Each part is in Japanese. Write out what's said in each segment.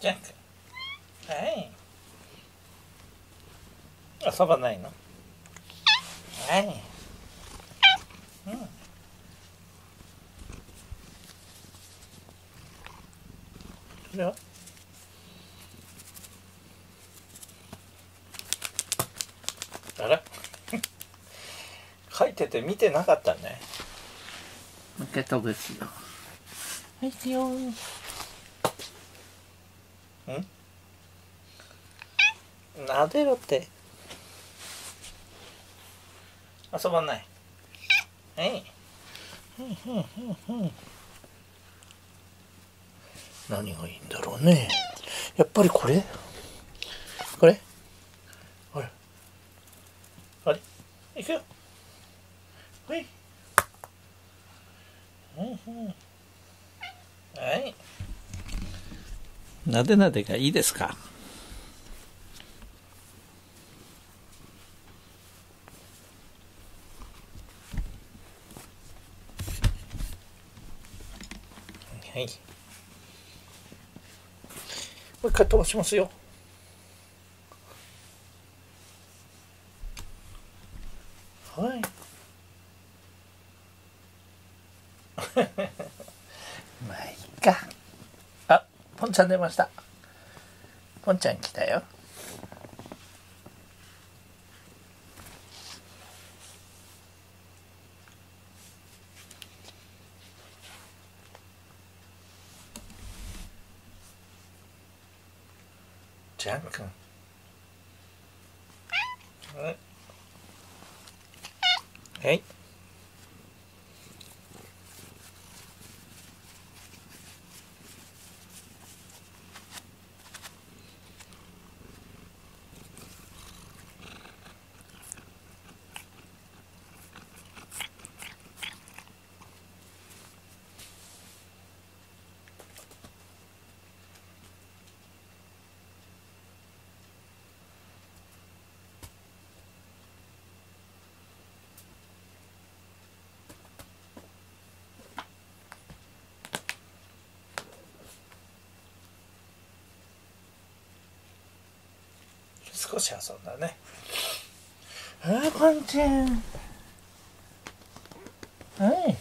ジャンクはい遊ばないの？はいうんこれは？あら？書いてて見てなかったね。もう一回飛ぶしよ。はい行くよん？なでろって。遊ばない。はい。何がいいんだろうね。やっぱりこれ？これ？あれあれ？行くよ。ほい。はいなでなでがいいですか？はい。もう一回飛ばしますよ。はい。まあいいか。ポンちゃん出ました。ポンちゃん来たよ。ジャン君。はい。はい少し遊んだね。あー、パンチンんはい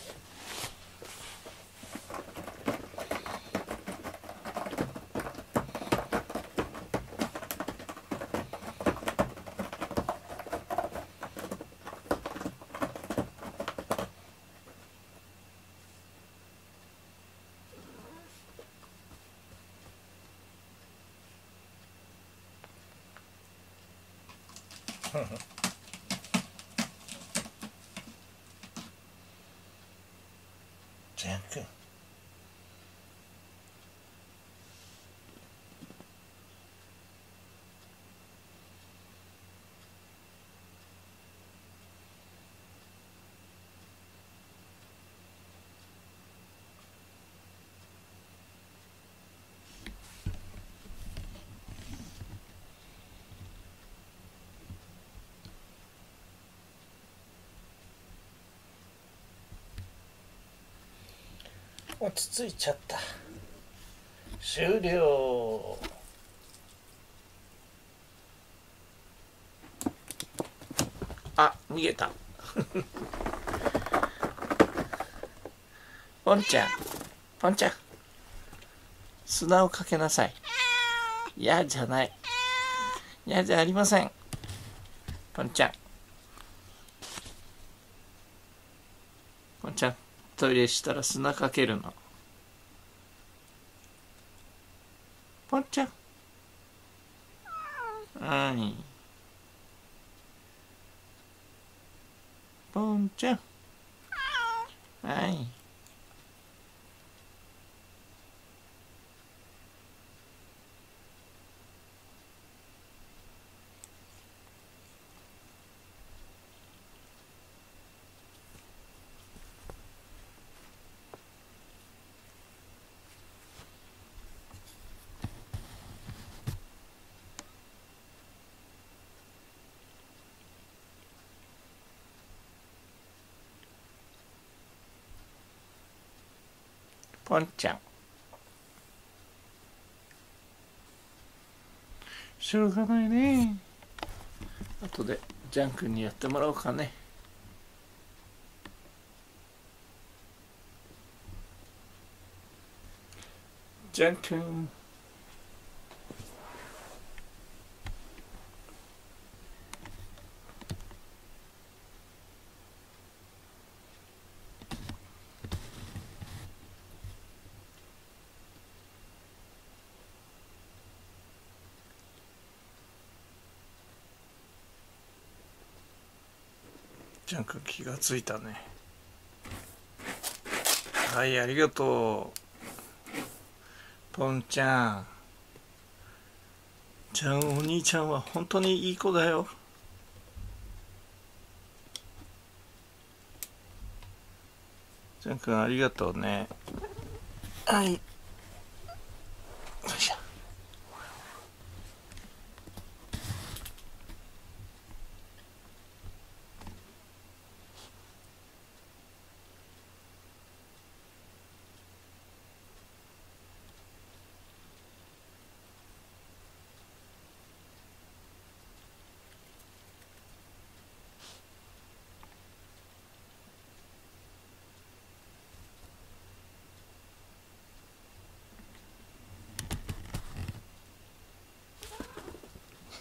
ジ落ち着いちゃった。終了。あ逃げた。ポンちゃん。ポンちゃん。砂をかけなさい。嫌じゃない。嫌じゃありません。ポンちゃん。ポンちゃん。トイレしたら砂かけるの。ポンちゃん。はい。ポンちゃん。はい。ポンちゃん。しょうがないね。後でジャン君にやってもらおうかね。ジャン君ジャン君気がついたね。はいありがとう。ポンちゃん。ちゃんお兄ちゃんは本当にいい子だよ。ジャン君ありがとうね。はい。よいしょ。